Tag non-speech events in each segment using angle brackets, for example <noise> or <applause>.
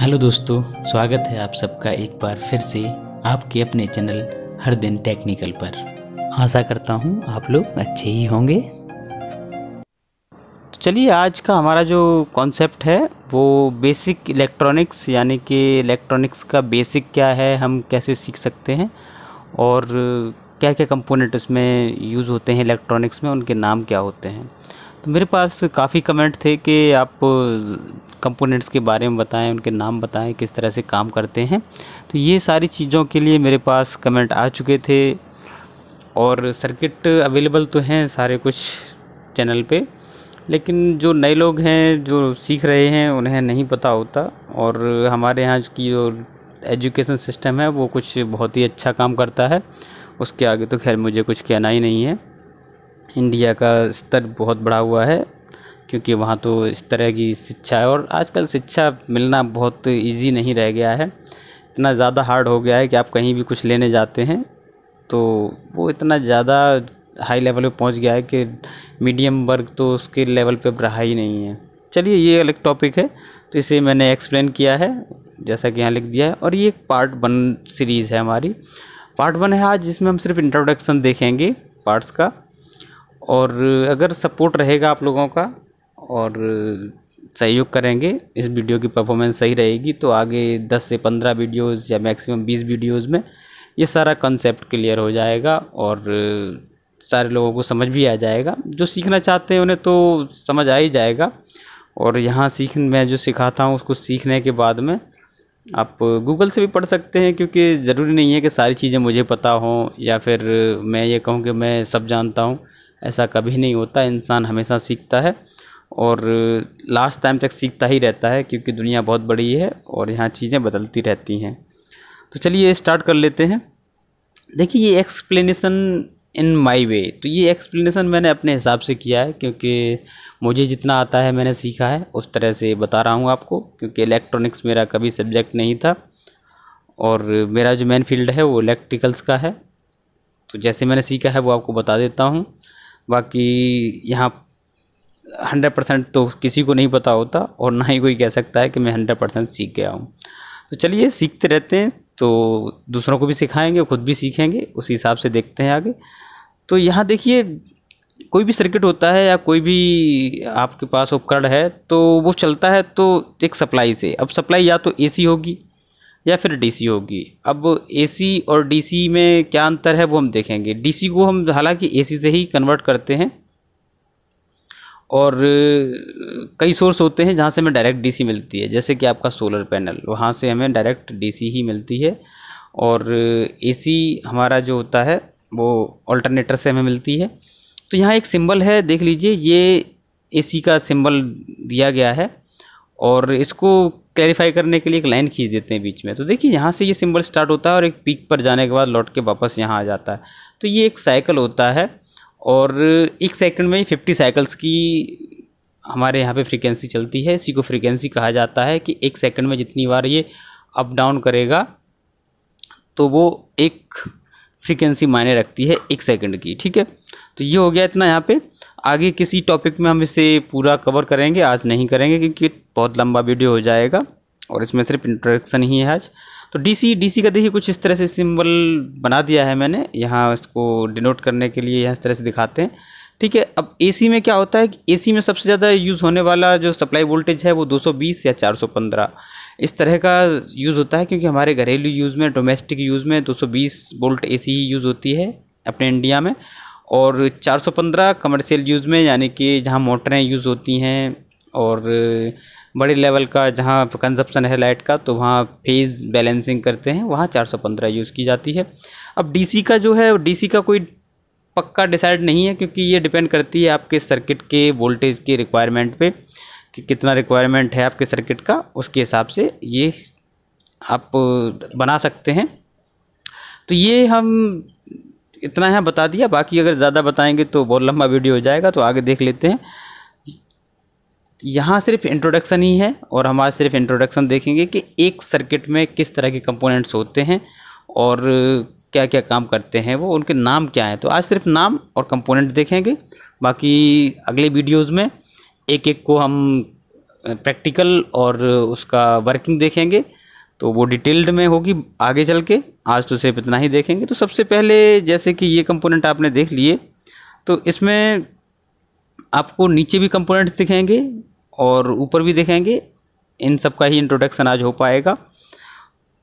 Hello दोस्तों, स्वागत है आप सबका एक बार फिर से आपके अपने चैनल हर दिन टेक्निकल पर। आशा करता हूँ आप लोग अच्छे ही होंगे। तो चलिए, आज का हमारा जो कॉन्सेप्ट है, वो बेसिक इलेक्ट्रॉनिक्स यानी कि इलेक्ट्रॉनिक्स का बेसिक क्या है, हम कैसे सीख सकते हैं, और क्या क्या कंपोनेंट इसमें यूज़ होते हैं इलेक्ट्रॉनिक्स में, उनके नाम क्या होते हैं। तो मेरे पास काफ़ी कमेंट थे कि आप कंपोनेंट्स के बारे में बताएँ, उनके नाम बताएँ, किस तरह से काम करते हैं। तो ये सारी चीज़ों के लिए मेरे पास कमेंट आ चुके थे। और सर्किट अवेलेबल तो हैं सारे कुछ चैनल पे, लेकिन जो नए लोग हैं, जो सीख रहे हैं, उन्हें नहीं पता होता। और हमारे यहाँ की जो एजुकेशन सिस्टम है, वो कुछ बहुत ही अच्छा काम करता है। उसके आगे तो खैर मुझे कुछ कहना ही नहीं है। इंडिया का स्तर बहुत बढ़ा हुआ है, क्योंकि वहाँ तो इस तरह की शिक्षा है और आजकल शिक्षा मिलना बहुत इजी नहीं रह गया है। इतना ज़्यादा हार्ड हो गया है कि आप कहीं भी कुछ लेने जाते हैं तो वो इतना ज़्यादा हाई लेवल पे पहुँच गया है कि मीडियम वर्ग तो उसके लेवल पे रहा ही नहीं है। चलिए, ये अलग टॉपिक है तो इसे मैंने एक्सप्लेन किया है, जैसा कि यहाँ लिख दिया है, और ये एक पार्ट वन सीरीज़ है हमारी। पार्ट वन है आज जिसमें हम सिर्फ़ इंट्रोडक्शन देखेंगे पार्ट्स का। और अगर सपोर्ट रहेगा आप लोगों का और सहयोग करेंगे, इस वीडियो की परफॉर्मेंस सही रहेगी तो आगे 10 से 15 वीडियोस या मैक्सिमम 20 वीडियोस में ये सारा कंसेप्ट क्लियर हो जाएगा और सारे लोगों को समझ भी आ जाएगा। जो सीखना चाहते हैं उन्हें तो समझ आ ही जाएगा। और यहाँ सीख, मैं जो सिखाता हूँ उसको सीखने के बाद में आप गूगल से भी पढ़ सकते हैं, क्योंकि ज़रूरी नहीं है कि सारी चीज़ें मुझे पता हों या फिर मैं ये कहूँ कि मैं सब जानता हूँ। ऐसा कभी नहीं होता, इंसान हमेशा सीखता है और लास्ट टाइम तक सीखता ही रहता है क्योंकि दुनिया बहुत बड़ी है और यहाँ चीज़ें बदलती रहती हैं। तो चलिए स्टार्ट कर लेते हैं। देखिए, ये एक्सप्लेनेशन इन माई वे तो ये एक्सप्लेनेशन मैंने अपने हिसाब से किया है क्योंकि मुझे जितना आता है मैंने सीखा है, उस तरह से बता रहा हूँ आपको क्योंकि इलेक्ट्रॉनिक्स मेरा कभी सब्जेक्ट नहीं था और मेरा जो मेन फ़ील्ड है वो इलेक्ट्रिकल्स का है। तो जैसे मैंने सीखा है वो आपको बता देता हूँ। बाकी यहाँ हंड्रेड परसेंट तो किसी को नहीं पता होता और ना ही कोई कह सकता है कि मैं हंड्रेड परसेंट सीख गया हूँ। तो चलिए सीखते रहते हैं तो दूसरों को भी सिखाएँगे, खुद भी सीखेंगे, उस हिसाब से देखते हैं आगे। तो यहाँ देखिए, कोई भी सर्किट होता है या कोई भी आपके पास उपकरण है तो वो चलता है तो एक सप्लाई से। अब सप्लाई या तो एसी होगी या फिर डीसी होगी? अब एसी और डीसी में क्या अंतर है वो हम देखेंगे। डीसी को हम हालाँकि एसी से ही कन्वर्ट करते हैं और कई सोर्स होते हैं जहाँ से हमें डायरेक्ट डीसी मिलती है। जैसे कि आपका सोलर पैनल वहाँ से हमें डायरेक्ट डीसी ही मिलती है और एसी हमारा जो होता है वो अल्टरनेटर से हमें मिलती है। तो यहाँ एक सिंबल है, देख लीजिए, ये एसी का सिंबल दिया गया है और इसको क्लैरिफाई करने के लिए एक लाइन खींच देते हैं बीच में। तो देखिए, यहाँ से ये सिंबल स्टार्ट होता है और एक पीक पर जाने के बाद लौट के वापस यहाँ आ जाता है। तो ये एक साइकिल होता है और एक सेकंड में फिफ्टी साइकिल्स की हमारे यहाँ पे फ्रीक्वेंसी चलती है। इसी को फ्रीक्वेंसी कहा जाता है कि एक सेकंड में जितनी बार ये अप डाउन करेगा तो वो एक फ्रीक्वेंसी मायने रखती है एक सेकंड की, ठीक है? तो ये हो गया इतना यहाँ पे। आगे किसी टॉपिक में हम इसे पूरा कवर करेंगे, आज नहीं करेंगे क्योंकि बहुत लंबा वीडियो हो जाएगा और इसमें सिर्फ़ इंट्रोडक्शन ही है आज। तो डीसी डीसी का देखिए कुछ इस तरह से सिंबल बना दिया है मैंने। यहाँ इसको डिनोट करने के लिए यहाँ इस तरह से दिखाते हैं। ठीक है, अब एसी में क्या होता है कि एसी में सबसे ज़्यादा यूज़ होने वाला जो सप्लाई वोल्टेज है वो 220 या 415 इस तरह का यूज़ होता है क्योंकि हमारे घरेलू यूज़ में डोमेस्टिक यूज़ में 220 वोल्ट एसी ही यूज़ होती है अपने इंडिया में। और 415 कमर्शियल यूज़ में, यानी कि जहाँ मोटरें यूज़ होती हैं और बड़े लेवल का, जहाँ कंजप्शन है लाइट का तो वहाँ फ़ेज़ बैलेंसिंग करते हैं, वहाँ 415 यूज़ की जाती है। अब डीसी का जो है डीसी का कोई पक्का डिसाइड नहीं है, क्योंकि ये डिपेंड करती है आपके सर्किट के वोल्टेज के रिक्वायरमेंट पे, कि कितना रिक्वायरमेंट है आपके सर्किट का, उसके हिसाब से ये आप बना सकते हैं। तो ये हम इतना यहाँ बता दिया, बाकी अगर ज़्यादा बताएँगे तो बहुत लंबा वीडियो हो जाएगा तो आगे देख लेते हैं। यहाँ सिर्फ़ इंट्रोडक्शन ही है और हम आज सिर्फ़ इंट्रोडक्शन देखेंगे कि एक सर्किट में किस तरह के कंपोनेंट्स होते हैं और क्या क्या काम करते हैं, वो उनके नाम क्या हैं। तो आज सिर्फ़ नाम और कंपोनेंट देखेंगे, बाकी अगले वीडियोस में एक एक को हम प्रैक्टिकल और उसका वर्किंग देखेंगे। तो वो डिटेल्ड में होगी आगे चल के। आज तो सिर्फ़ इतना ही देखेंगे। तो सबसे पहले जैसे कि ये कंपोनेंट आपने देख लिए तो इसमें आपको नीचे भी कंपोनेंट्स दिखेंगे और ऊपर भी दिखेंगे। इन सब का ही इंट्रोडक्शन आज हो पाएगा।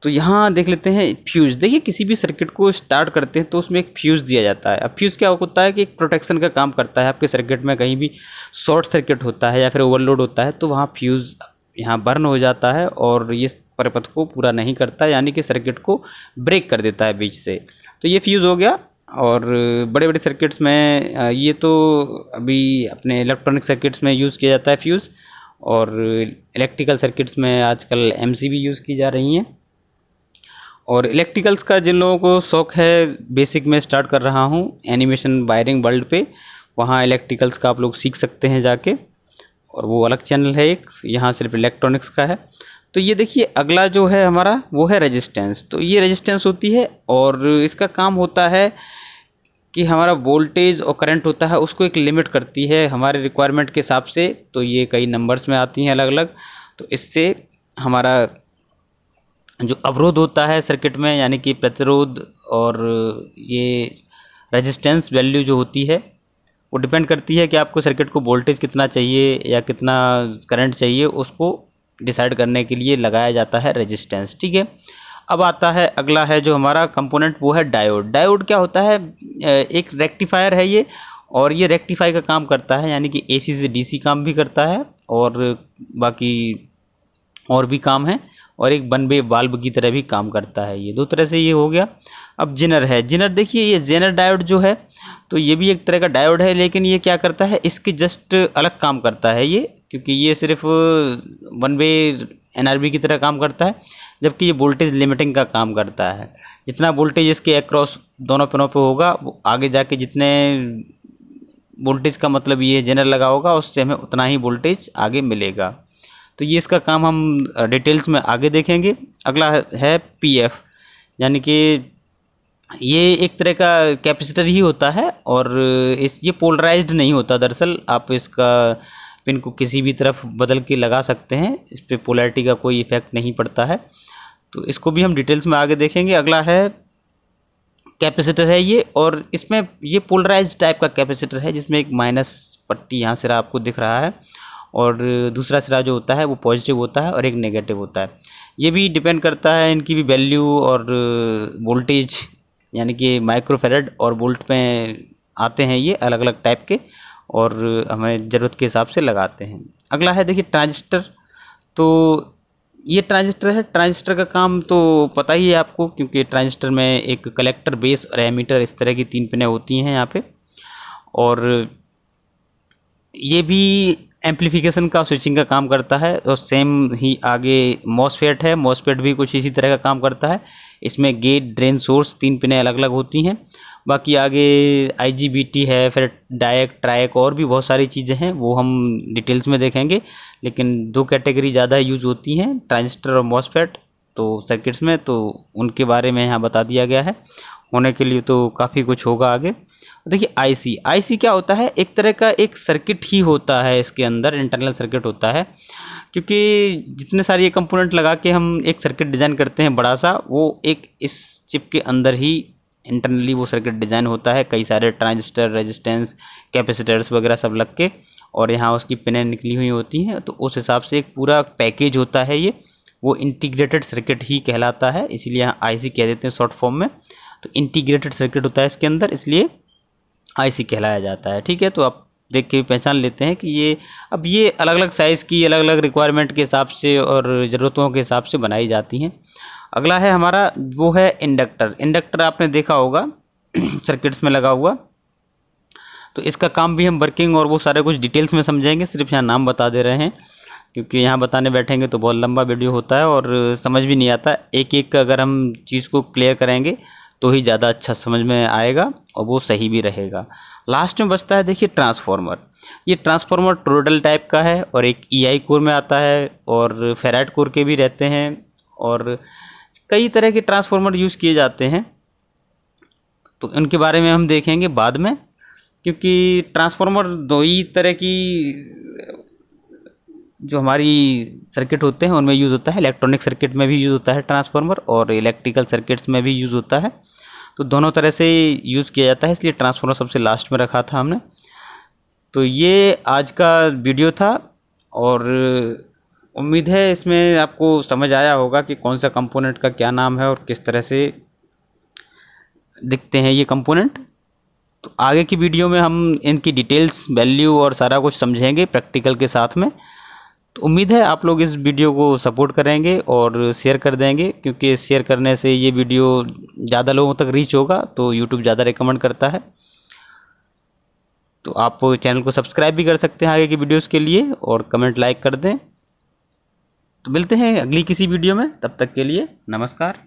तो यहाँ देख लेते हैं फ्यूज़ देखिए, किसी भी सर्किट को स्टार्ट करते हैं तो उसमें एक फ्यूज़ दिया जाता है। अब फ्यूज़ क्या होता है कि एक प्रोटेक्शन का काम करता है। आपके सर्किट में कहीं भी शॉर्ट सर्किट होता है या फिर ओवरलोड होता है तो वहाँ फ्यूज़ यहाँ बर्न हो जाता है और ये परपथ को पूरा नहीं करता, यानी कि सर्किट को ब्रेक कर देता है बीच से। तो ये फ्यूज़ हो गया और बड़े बड़े सर्किट्स में ये तो अभी अपने इलेक्ट्रॉनिक सर्किट्स में यूज़ किया जाता है फ्यूज़ और इलेक्ट्रिकल सर्किट्स में आजकल एम भी यूज़ की जा रही हैं। और इलेक्ट्रिकल्स का जिन लोगों को शौक है बेसिक में स्टार्ट कर रहा हूँ एनिमेशन वायरिंग वर्ल्ड पे, वहाँ इलेक्ट्रिकल्स का आप लोग सीख सकते हैं जाके। और वो अलग चैनल है एक, यहाँ सिर्फ़ इलेक्ट्रॉनिक्स का है। तो ये देखिए, अगला जो है हमारा, वो है रेजिस्टेंस तो ये रेजिस्टेंस होती है और इसका काम होता है कि हमारा वोल्टेज और करंट होता है, उसको एक लिमिट करती है हमारे रिक्वायरमेंट के हिसाब से। तो ये कई नंबर्स में आती हैं अलग अलग तो इससे हमारा जो अवरोध होता है सर्किट में, यानी कि प्रतिरोध और ये रेजिस्टेंस वैल्यू जो होती है वो डिपेंड करती है कि आपको सर्किट को वोल्टेज कितना चाहिए या कितना करंट चाहिए, उसको डिसाइड करने के लिए लगाया जाता है रेजिस्टेंस ठीक है? अब आता है, अगला है जो हमारा कंपोनेंट वो है डायोड डायोड क्या होता है? एक रेक्टिफायर है ये, और ये रेक्टिफाई का काम करता है, यानी कि एसी से डीसी काम भी करता है, और बाकी और भी काम है, और एक वे वाल्व की तरह भी काम करता है ये। दो तरह से ये हो गया। अब जिनर है। जिनर देखिए, ये जेनर डायोड जो है तो ये भी एक तरह का डायोड है, लेकिन ये क्या करता है, इसके जस्ट अलग काम करता है ये, क्योंकि ये सिर्फ़ वन वे एन की तरह काम करता है, जबकि ये वोल्टेज लिमिटिंग का काम करता है। जितना वोल्टेज इसके अक्रॉस दोनों पिनों पे होगा, वो आगे जाके जितने वोल्टेज का मतलब ये जेनर लगा होगा, उससे हमें उतना ही वोल्टेज आगे मिलेगा। तो ये इसका काम हम डिटेल्स में आगे देखेंगे। अगला है पी एफ़ यानी कि ये एक तरह का कैपेसिटर ही होता है और इस, ये पोलराइज्ड नहीं होता दरअसल, आप इसका पिन को किसी भी तरफ़ बदल के लगा सकते हैं, इस पर पोलैरिटी का कोई इफ़ेक्ट नहीं पड़ता है। तो इसको भी हम डिटेल्स में आगे देखेंगे। अगला है, कैपेसिटर है ये, और इसमें ये पोलराइज टाइप का कैपेसिटर है, जिसमें एक माइनस पट्टी यहाँ सिरा आपको दिख रहा है, और दूसरा सिरा जो होता है वो पॉजिटिव होता है और एक नेगेटिव होता है। ये भी डिपेंड करता है इनकी भी वैल्यू और वोल्टेज यानी कि माइक्रोफेरेड और वोल्ट में आते हैं ये अलग अलग टाइप के और हमें ज़रूरत के हिसाब से लगाते हैं। अगला है देखिए ट्रांजिस्टर। तो ये ट्रांजिस्टर है। ट्रांजिस्टर का काम तो पता ही है आपको क्योंकि ट्रांजिस्टर में एक कलेक्टर बेस और एमीटर इस तरह की तीन पिनें होती हैं यहाँ पे। और ये भी एम्पलीफिकेशन का, स्विचिंग का काम करता है और सेम ही आगे मॉसफेट है। मॉसफेट भी कुछ इसी तरह का काम करता है। इसमें गेट ड्रेन सोर्स तीन पिनें अलग अलग होती हैं। बाकी आगे आईजीबीटी है, फिर डायक ट्रायक और भी बहुत सारी चीज़ें हैं, वो हम डिटेल्स में देखेंगे। लेकिन दो कैटेगरी ज़्यादा यूज़ होती हैं ट्रांजिस्टर और मॉसफेट तो सर्किट्स में तो उनके बारे में यहाँ बता दिया गया है। होने के लिए तो काफ़ी कुछ होगा आगे। देखिए आईसी आईसी क्या होता है? एक तरह का एक सर्किट ही होता है इसके अंदर इंटरनल सर्किट होता है। क्योंकि जितने सारे ये कंपोनेंट लगा के हम एक सर्किट डिज़ाइन करते हैं बड़ा सा वो एक इस चिप के अंदर ही इंटरनली वो सर्किट डिज़ाइन होता है। कई सारे ट्रांजिस्टर रेजिस्टेंस कैपेसिटर्स वगैरह सब लग के, और यहाँ उसकी पिनें निकली हुई होती हैं। तो उस हिसाब से एक पूरा पैकेज होता है ये। वो इंटीग्रेटेड सर्किट ही कहलाता है, इसीलिए यहाँ आई कह देते हैं शॉर्ट फॉर्म में। तो इंटीग्रेटेड सर्किट होता है इसके अंदर, इसलिए आईसी कहलाया जाता है, ठीक है? तो आप देख के पहचान लेते हैं कि ये, अब ये अलग अलग साइज़ की अलग अलग रिक्वायरमेंट के हिसाब से और ज़रूरतों के हिसाब से बनाई जाती हैं। अगला है हमारा, वो है इंडक्टर इंडक्टर आपने देखा होगा <clears throat> सर्किट्स में लगा हुआ। तो इसका काम भी हम वर्किंग और वो सारे कुछ डिटेल्स में समझेंगे सिर्फ़ यहाँ नाम बता दे रहे हैं। क्योंकि यहाँ बताने बैठेंगे तो बहुत लंबा वीडियो होता है और समझ भी नहीं आता। एक एक अगर हम चीज़ को क्लियर करेंगे तो ही ज़्यादा अच्छा समझ में आएगा और वो सही भी रहेगा। लास्ट में बचता है, देखिए ट्रांसफार्मर ये ट्रांसफार्मर टोरडल टाइप का है और एक ई आई कोर में आता है और फेराइट कोर के भी रहते हैं और कई तरह के ट्रांसफार्मर यूज़ किए जाते हैं। तो उनके बारे में हम देखेंगे बाद में, क्योंकि ट्रांसफार्मर दो ही तरह की जो हमारी सर्किट होते हैं, उनमें यूज़ होता है। इलेक्ट्रॉनिक सर्किट में भी यूज़ होता है ट्रांसफार्मर और इलेक्ट्रिकल सर्किट्स में भी यूज़ होता है। तो दोनों तरह से यूज़ किया जाता है, इसलिए ट्रांसफार्मर सबसे लास्ट में रखा था हमने। तो ये आज का वीडियो था और उम्मीद है इसमें आपको समझ आया होगा कि कौन सा कंपोनेंट का क्या नाम है और किस तरह से दिखते हैं ये कंपोनेंट तो आगे की वीडियो में हम इनकी डिटेल्स वैल्यू और सारा कुछ समझेंगे प्रैक्टिकल के साथ में। तो उम्मीद है आप लोग इस वीडियो को सपोर्ट करेंगे और शेयर कर देंगे, क्योंकि शेयर करने से ये वीडियो ज़्यादा लोगों तक रीच होगा तो यूट्यूब ज़्यादा रिकमेंड करता है। तो आप चैनल को सब्सक्राइब भी कर सकते हैं आगे की वीडियोस के लिए और कमेंट लाइक कर दें। तो मिलते हैं अगली किसी वीडियो में, तब तक के लिए नमस्कार।